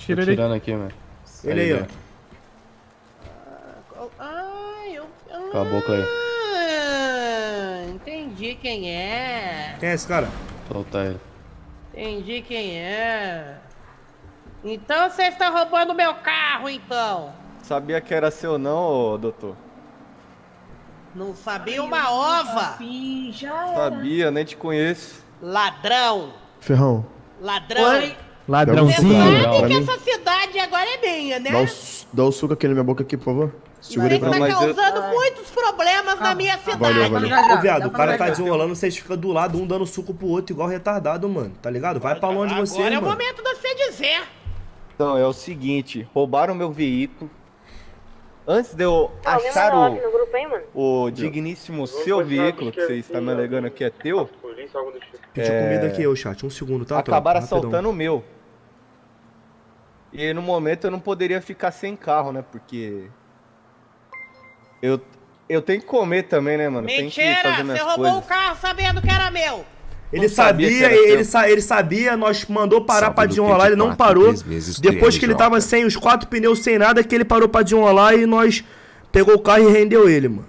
Tira ele. tirando aqui, mano. Ele aí, ó. velho. Ai, eu. Cala a boca aí. Ah, entendi quem é. Quem é esse cara? Solta ele. Entendi quem é. Então você está roubando meu carro, então. Sabia que era seu não, ô, doutor? Não sabia uma ova. Ih, já era. Sabia, nem te conheço. Ladrão. Ferrão, Ladrão. Oi? Você Ladrãozinho. sabe Pra que essa cidade agora é minha, né? dá o, dá o suco aqui na minha boca aqui, por favor. Segura aí Você pra mim. mas eu- causando muitos problemas na minha cidade. Valeu, valeu. Ô, viado, o cara tá desenrolando, vocês ficam do lado, um dando suco pro outro, igual retardado, mano. Tá ligado? Vai pra longe de você, Agora é o mano. momento de você dizer. Então, é o seguinte, roubaram meu veículo. Antes de eu Alguém achar o, grupo mano? o digníssimo seu veículo, que você está me alegando que é teu, Pedi comida aqui, ô chat. Um segundo, tá? acabaram assaltando o meu. E aí, no momento eu não poderia ficar sem carro, né? Porque. Eu, eu tenho que comer também, né, mano? Tem que Mentira, fazer você minhas roubou coisas. o carro sabendo que era meu. Ele Não sabia sabia, ele, sa ele sabia, nós mandou parar Sabe pra desenrolar, ele não parou. Depois que ele tava sem os quatro pneus, sem nada, que ele parou pra desenrolar e nós pegou o carro e rendeu ele, mano.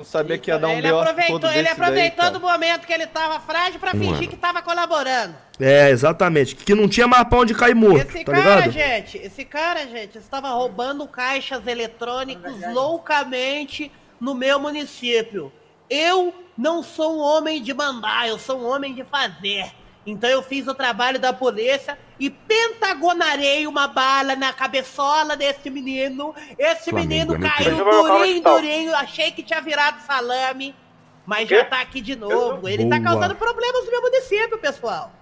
Não sabia que ia dar um ele BO aproveitou, todo ele desse daí, aproveitando o cara. momento que ele tava frágil pra Um fingir ano. que tava colaborando. É, exatamente. Que não tinha mais pra onde cair morto, Esse tá cara, ligado? gente, esse cara, gente, estava roubando caixas eletrônicos loucamente no meu município. Eu não sou um homem de mandar, eu sou um homem de fazer. Então eu fiz o trabalho da polícia e pentagonarei uma bala na cabeçola desse menino. Esse Flamengo menino é caiu durinho, durinho. Achei que tinha virado salame, mas já tá aqui de novo. Ele tá Boa. causando problemas no meu município, pessoal.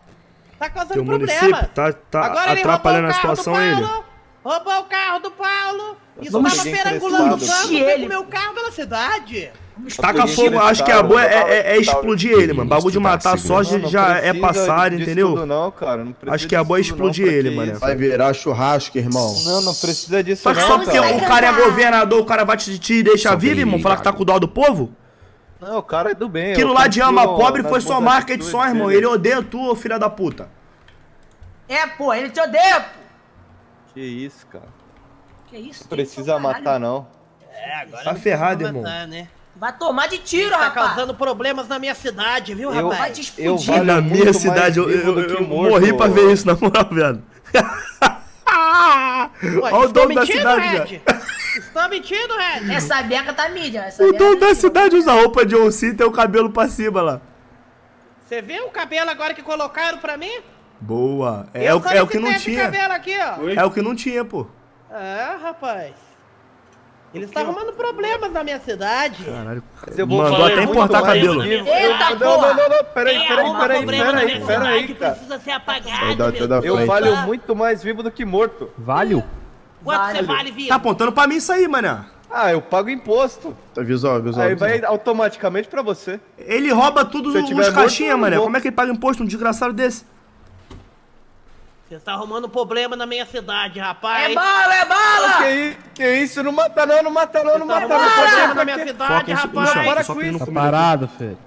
Tá causando Teu problema. município tá, tá Agora ele atrapalhando a roubou o carro situação do ele. Paulo, Roubou o carro do Paulo. Isso Vamos tava perangulando o banco, Ele. meu carro pela cidade. Taca Polícia fogo, acho que a boa é, é- é explodir ele, mano. Bagulho de matar só Não, não já é passar, entendeu? Não, cara, não precisa Acho que a boa é tudo não, explodir ele, isso? Vai virar churrasco, irmão. Não, não precisa disso Só que não, só porque o cara é governador, o cara vai te, te deixar Só vivo, irmão? Falar que tá com dó do povo? Não, o cara é do bem. Aquilo lá de ama pobre foi sua boas marca de som, atitudes irmão. Ele odeia tu, ô filha da puta. É, pô, ele te odeia, pô. Que isso, cara. Que isso? Não precisa matar, não. É, agora Tá ferrado, irmão. matar, né? Vai tomar de tiro, Tá rapaz. causando problemas na minha cidade, viu, Eu, rapaz? Vai te eu explodir. valho Na minha cidade, eu, eu- eu morto, morri pra ver isso, na moral, velho. Olha o estou dono da cidade, Red? Estou mentindo, Red? Essa beca tá mídia. Essa O dono tá da mídia. cidade usa roupa de oncinha e tem o cabelo pra cima lá. Você viu o cabelo agora que colocaram pra mim? Boa. É, Eu o, é o que solicitei não tinha. cabelo aqui, ó. É o que não tinha, pô. Ah, rapaz. Eles estão arrumando problemas na minha cidade. Caralho. Mas eu vou Mandou até muito importar cabelo. Eita, Não, não, não, não, peraí, peraí, peraí, peraí, peraí, cara. Precisa ser apagado. Eu valho muito mais vivo do que morto. Valho? Quanto você Vale. vivo? Tá apontando pra mim isso aí, mané. Ah, eu pago imposto. Tá visual, visual. Aí vai automaticamente pra você. Ele rouba tudo Se eu nos tiver morto, caixinha, eu não mané. Como é que ele paga imposto? Um desgraçado desse? Você está arrumando problema na minha cidade, rapaz. É bala, é bala! Que, i- que isso? Não mata não, não mata não, não Você tá mata arrumando não. problema Pode na minha cidade, Foca isso, rapaz. isso, para com que isso. Tá não parado, filho.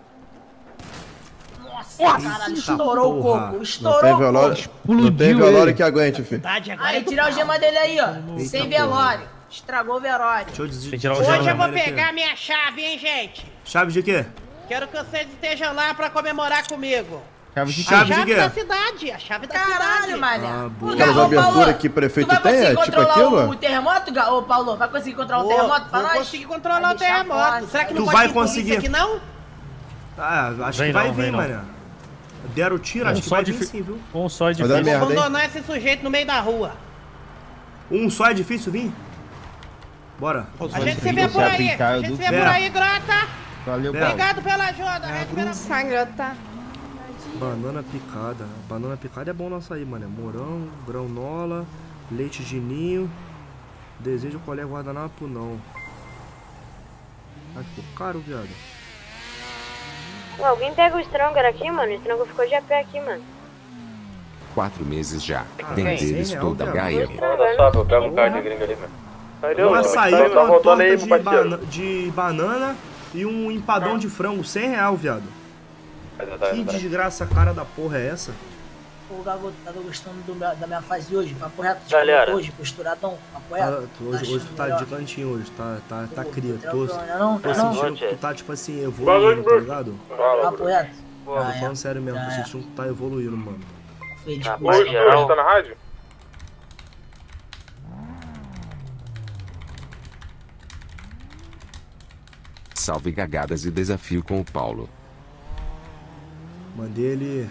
Nossa, caralho, estourou o coco. Não Estourou tem o velório, coco. não tem velório que aguente, filho. É Aí, do tirar o gema dele aí, ó. Sem velório. Estragou o velório. Deixa eu o Hoje eu vou pegar minha chave, hein, gente? Chave de quê? Quero que vocês estejam lá pra comemorar comigo. Chave de A Chave de chave quê? da cidade, a chave da Caralho, cidade. mané. Ah, boa. Aquelas aberturas que prefeito tu vai tem, é conseguir tipo controlar aquilo, o, é? o terremoto, ô Paulo? Vai conseguir controlar o terremoto pra vou nós? conseguir controlar Vai o terremoto. Será que não Tu pode vai conseguir. aqui, não? Ah, acho Vem que vai não, vir, mané. Deram tiro, acho Um que só vai de vir sim, viu? Um só é Vai difícil. hein? Abandonar esse sujeito no meio da rua. Um só é difícil vir? Bora. A gente se vê por aí. A gente se vê por aí, Grota. Valeu. Obrigado pela ajuda. Red, pela- Sangrota. Banana picada. Banana picada é bom no açaí, mano. Morango, granola, leite de ninho. Desejo colher guardanapo, não. Ai, ficou caro, viado. Alguém pega o Stronger aqui, mano? O Stronger ficou de pé aqui, mano. Quatro meses já. Ah, Tem cem deles toda a. Gaia. Stronger, eu pego um carro de gringo ali, mano. Um açaí com uma torta de, bana- de banana e um empadão de frango. 100 real, viado. Que desgraça cara da porra é essa? Ô, garoto, tá gostando do meu- da minha fase hoje? Papo reto, de Galera. como hoje, posturadão, papo reto. Ah, tu- hoje, hoje tu tá melhor? de cantinho hoje, tá, tá, tá cria. Tô, tranquilo, não é não? tô Não é não? sentindo que tu tá, tipo assim, evoluindo, tá ligado? Papo reto. Tô Ah, é. falando sério mesmo, tô é. sentindo que tu tá evoluindo, mano. Feio, Tá, tipo, mas geral. na rádio? Salve cagadas e desafio com o Paulo. Mandei ele.